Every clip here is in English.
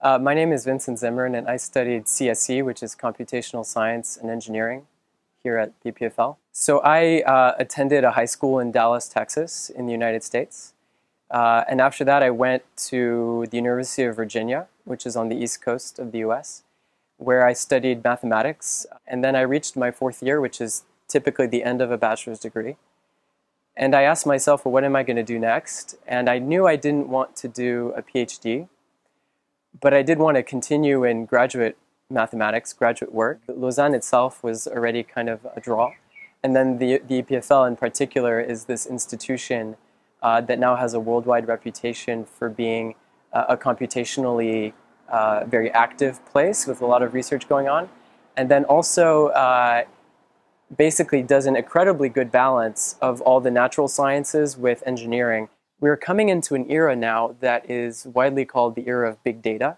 Uh, my name is Vincent Zimmern, and I studied CSE, which is Computational Science and Engineering, here at EPFL. So I uh, attended a high school in Dallas, Texas, in the United States. Uh, and after that, I went to the University of Virginia, which is on the east coast of the US, where I studied mathematics. And then I reached my fourth year, which is typically the end of a bachelor's degree. And I asked myself, well, what am I going to do next? And I knew I didn't want to do a PhD, but I did want to continue in graduate mathematics, graduate work. Lausanne itself was already kind of a draw. And then the, the EPFL in particular is this institution uh, that now has a worldwide reputation for being uh, a computationally uh, very active place with a lot of research going on. And then also uh, basically does an incredibly good balance of all the natural sciences with engineering. We're coming into an era now that is widely called the era of big data.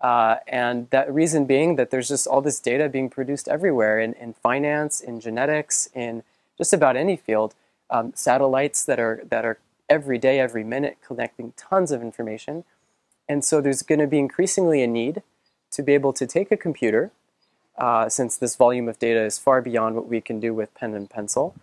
Uh, and that reason being that there's just all this data being produced everywhere in, in finance, in genetics, in just about any field. Um, satellites that are, that are every day, every minute, collecting tons of information. And so there's going to be increasingly a need to be able to take a computer uh, since this volume of data is far beyond what we can do with pen and pencil.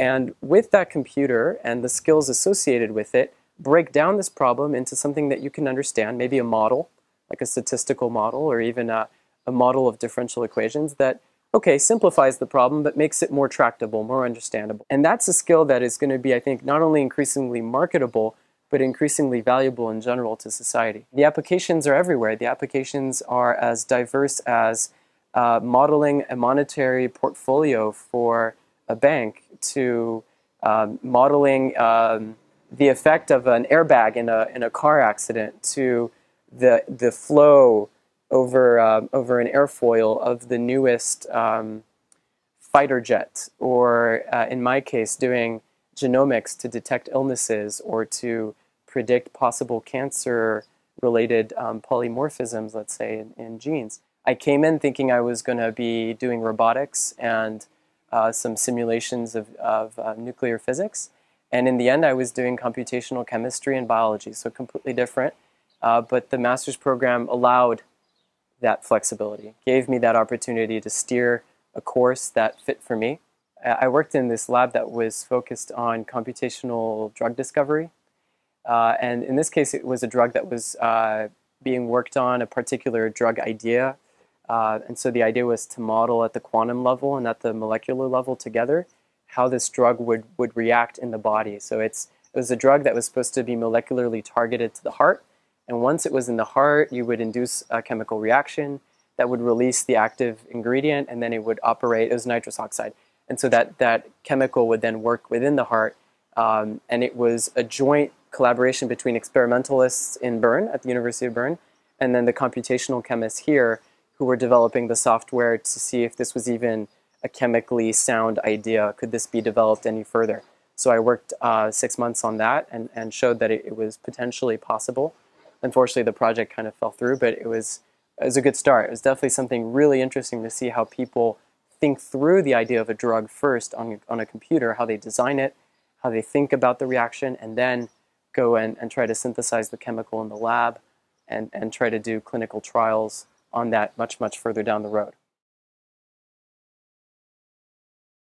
And with that computer and the skills associated with it, break down this problem into something that you can understand, maybe a model, like a statistical model, or even a, a model of differential equations that, okay, simplifies the problem, but makes it more tractable, more understandable. And that's a skill that is going to be, I think, not only increasingly marketable, but increasingly valuable in general to society. The applications are everywhere. The applications are as diverse as uh, modeling a monetary portfolio for a bank to um, modeling um, the effect of an airbag in a, in a car accident to the, the flow over, um, over an airfoil of the newest um, fighter jet, or uh, in my case, doing genomics to detect illnesses or to predict possible cancer related um, polymorphisms, let's say, in, in genes. I came in thinking I was going to be doing robotics and uh, some simulations of, of uh, nuclear physics. And in the end, I was doing computational chemistry and biology, so completely different. Uh, but the master's program allowed that flexibility, gave me that opportunity to steer a course that fit for me. I worked in this lab that was focused on computational drug discovery. Uh, and in this case, it was a drug that was uh, being worked on, a particular drug idea uh, and so the idea was to model at the quantum level and at the molecular level together how this drug would, would react in the body. So it's, it was a drug that was supposed to be molecularly targeted to the heart. And once it was in the heart, you would induce a chemical reaction that would release the active ingredient and then it would operate, it was nitrous oxide. And so that, that chemical would then work within the heart. Um, and it was a joint collaboration between experimentalists in Bern, at the University of Bern, and then the computational chemists here who were developing the software to see if this was even a chemically sound idea. Could this be developed any further? So I worked uh, six months on that and, and showed that it, it, was potentially possible. Unfortunately, the project kind of fell through, but it was, it was a good start. It was definitely something really interesting to see how people think through the idea of a drug first on, on a computer, how they design it, how they think about the reaction, and then go and, and try to synthesize the chemical in the lab and, and try to do clinical trials on that much, much further down the road.